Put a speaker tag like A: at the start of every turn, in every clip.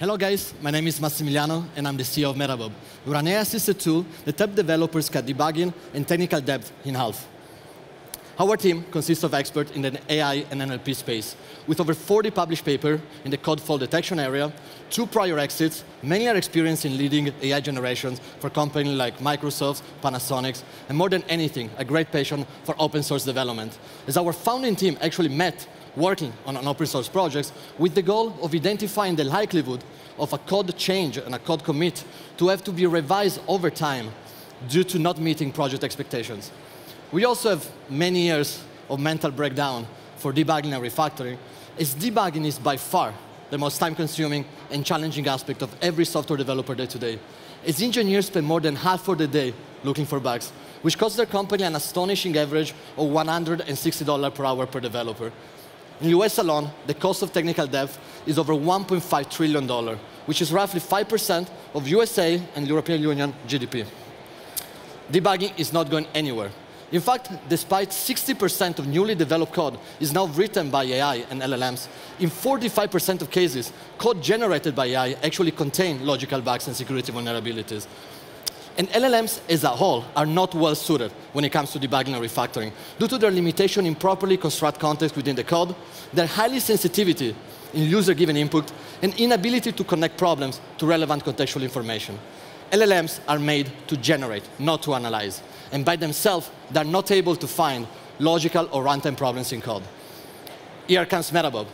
A: Hello guys, my name is Massimiliano and I'm the CEO of Metabob. We're an AI-assisted tool that helps developers cut debugging and technical debt in half. Our team consists of experts in the AI and NLP space, with over 40 published papers in the code fault detection area, two prior exits, many are experienced in leading AI generations for companies like Microsoft, Panasonic, and more than anything, a great passion for open source development. As our founding team actually met working on an open source projects with the goal of identifying the likelihood of a code change and a code commit to have to be revised over time due to not meeting project expectations. We also have many years of mental breakdown for debugging and refactoring, as debugging is by far the most time-consuming and challenging aspect of every software developer day today. As engineers spend more than half of the day looking for bugs, which costs their company an astonishing average of $160 per hour per developer. In the US alone, the cost of technical debt is over $1.5 trillion, which is roughly 5% of USA and European Union GDP. Debugging is not going anywhere. In fact, despite 60% of newly developed code is now written by AI and LLMs, in 45% of cases, code generated by AI actually contain logical bugs and security vulnerabilities. And LLMs as a whole are not well suited when it comes to debugging and refactoring. Due to their limitation in properly construct context within the code, their highly sensitivity in user-given input, and inability to connect problems to relevant contextual information. LLMs are made to generate, not to analyze. And by themselves, they're not able to find logical or runtime problems in code. Here comes Metabob.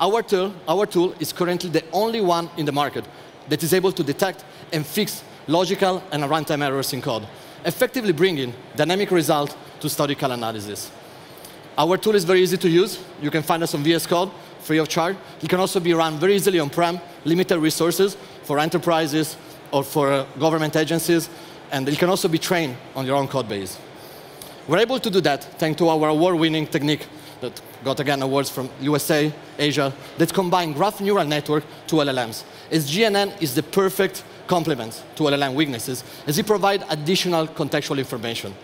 A: Our tool, our tool is currently the only one in the market that is able to detect and fix logical and runtime errors in code, effectively bringing dynamic result to statistical analysis. Our tool is very easy to use. You can find us on VS Code, free of charge. It can also be run very easily on-prem, limited resources for enterprises or for uh, government agencies, and it can also be trained on your own code base. We're able to do that thanks to our award-winning technique that got again awards from USA, Asia, that combine graph neural network to LLMs. As GNN is the perfect complement to LLM weaknesses as it provides additional contextual information.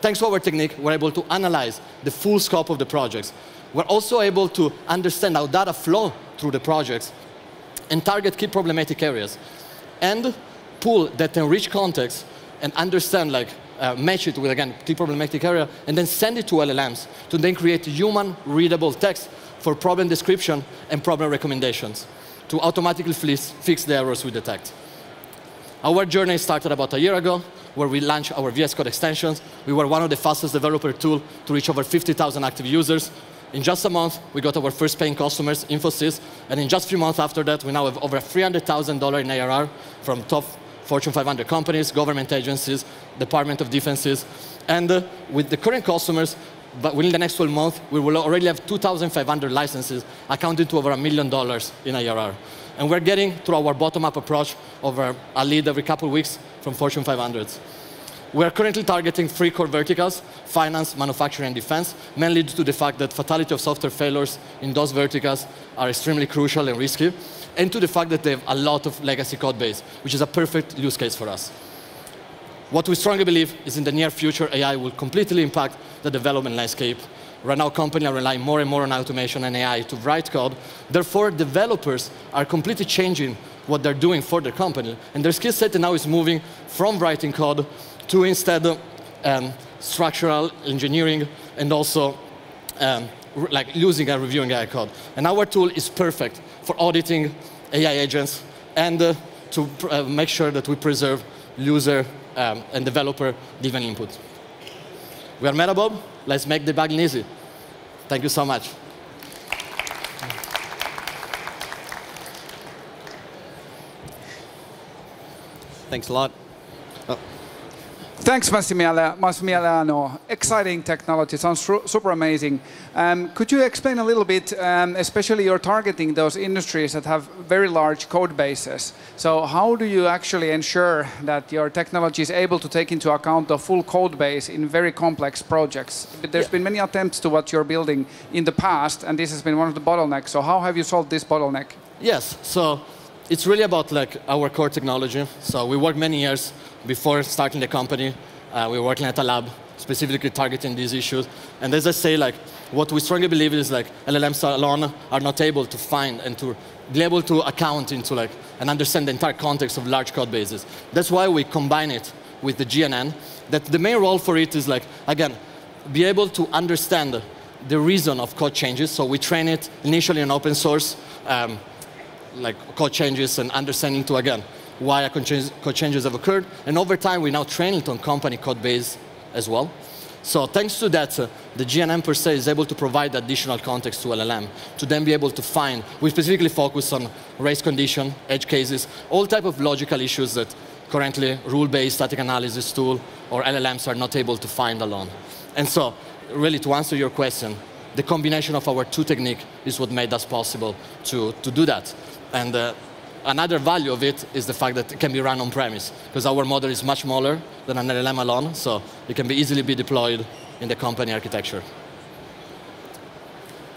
A: Thanks to our technique, we're able to analyze the full scope of the projects. We're also able to understand how data flow through the projects and target key problematic areas and pull that enriched context and understand, like, uh, match it with, again, key problematic area, and then send it to LLMs to then create human readable text for problem description and problem recommendations to automatically fix the errors we detect. Our journey started about a year ago, where we launched our VS Code extensions. We were one of the fastest developer tool to reach over 50,000 active users. In just a month, we got our first paying customers, Infosys, and in just a few months after that, we now have over $300,000 in ARR from top Fortune 500 companies, government agencies, Department of Defenses. And uh, with the current customers, but within the next 12 months, we will already have 2,500 licenses, accounting to over a million dollars in ARR. And we're getting, through our bottom-up approach, over uh, a lead every couple of weeks from Fortune 500s. We are currently targeting three core verticals, finance, manufacturing, and defense, mainly due to the fact that fatality of software failures in those verticals are extremely crucial and risky, and to the fact that they have a lot of legacy code base, which is a perfect use case for us. What we strongly believe is in the near future, AI will completely impact the development landscape Right now, companies are relying more and more on automation and AI to write code. Therefore, developers are completely changing what they're doing for their company. And their skill set now is moving from writing code to instead um, structural engineering and also um, like using and reviewing AI code. And our tool is perfect for auditing AI agents and uh, to uh, make sure that we preserve user um, and developer given input. We are Metabob. Let's make debugging easy. Thank you so much.
B: Thanks a lot.
C: Thanks, Massimiliano. Exciting technology, sounds super amazing. Um, could you explain a little bit, um, especially you're targeting those industries that have very large code bases. So how do you actually ensure that your technology is able to take into account the full code base in very complex projects? There's yeah. been many attempts to what you're building in the past, and this has been one of the bottlenecks. So how have you solved this bottleneck?
A: Yes, so it's really about like our core technology. So we worked many years before starting the company. Uh, we were working at a lab specifically targeting these issues. And as I say, like, what we strongly believe is like LLMs alone are not able to find and to be able to account into like and understand the entire context of large code bases. That's why we combine it with the GNN. That the main role for it is like, again, be able to understand the reason of code changes. So we train it initially in open source, um, like code changes and understanding to, again, why code changes have occurred. And over time, we now train it on company code base as well. So thanks to that, uh, the GNN per se is able to provide additional context to LLM to then be able to find, we specifically focus on race condition, edge cases, all type of logical issues that currently rule-based static analysis tool or LLMs are not able to find alone. And so really to answer your question, the combination of our two techniques is what made us possible to, to do that. And uh, another value of it is the fact that it can be run on-premise, because our model is much smaller than an LLM alone, so it can be easily be deployed in the company architecture.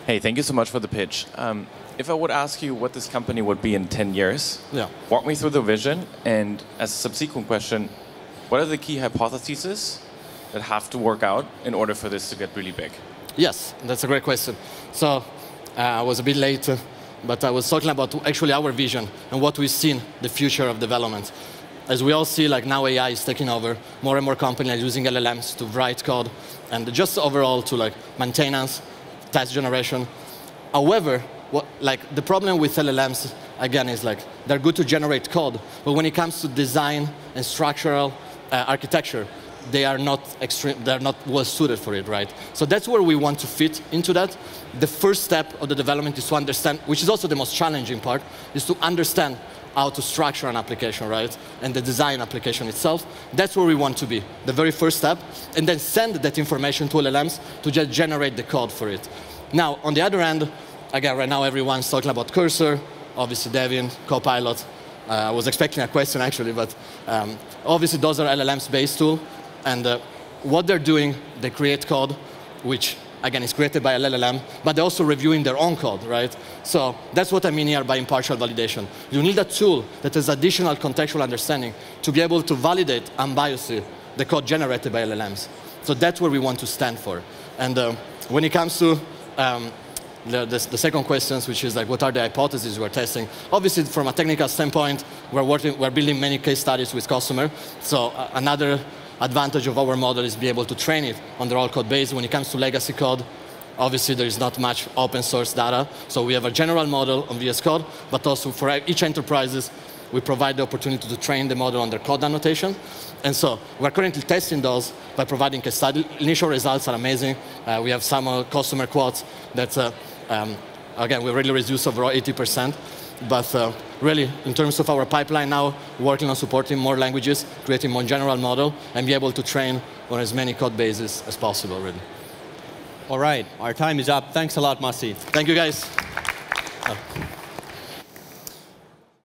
D: Hey, thank you so much for the pitch. Um, if I would ask you what this company would be in 10 years,
A: yeah.
D: walk me through the vision, and as a subsequent question, what are the key hypotheses that have to work out in order for this to get really big?
A: Yes, that's a great question. So uh, I was a bit late, but I was talking about actually our vision and what we've seen the future of development. As we all see, like now AI is taking over. More and more companies are using LLMs to write code and just overall to like maintenance, test generation. However, what, like the problem with LLMs again is like they're good to generate code, but when it comes to design and structural uh, architecture, they are not extreme, they're not well suited for it, right? So that's where we want to fit into that. The first step of the development is to understand, which is also the most challenging part, is to understand how to structure an application, right? And the design application itself. That's where we want to be, the very first step, and then send that information to LLMs to just generate the code for it. Now, on the other end, again, right now everyone's talking about Cursor, obviously Devin, Copilot. Uh, I was expecting a question actually, but um, obviously those are LLMs-based tools. And uh, what they're doing, they create code, which again is created by a LLM, but they're also reviewing their own code, right? So that's what I mean here by impartial validation. You need a tool that has additional contextual understanding to be able to validate unbiasedly the code generated by LLMs. So that's where we want to stand for. And uh, when it comes to um, the, the, the, second questions, which is like, what are the hypotheses we're testing? Obviously, from a technical standpoint, we're, working, we're building many case studies with customer. So uh, another advantage of our model is be able to train it on the raw code base. When it comes to legacy code, obviously there is not much open source data. So we have a general model on VS Code, but also for each enterprises, we provide the opportunity to train the model on their code annotation. And so we're currently testing those by providing study. Initial results are amazing. Uh, we have some uh, customer quotes that, uh, um, again, we really reduce overall 80%. But uh, really, in terms of our pipeline now, working on supporting more languages, creating more general model, and be able to train on as many code bases as possible, really.
B: All right, our time is up. Thanks a lot, Massi.
A: Thank you, guys. Oh.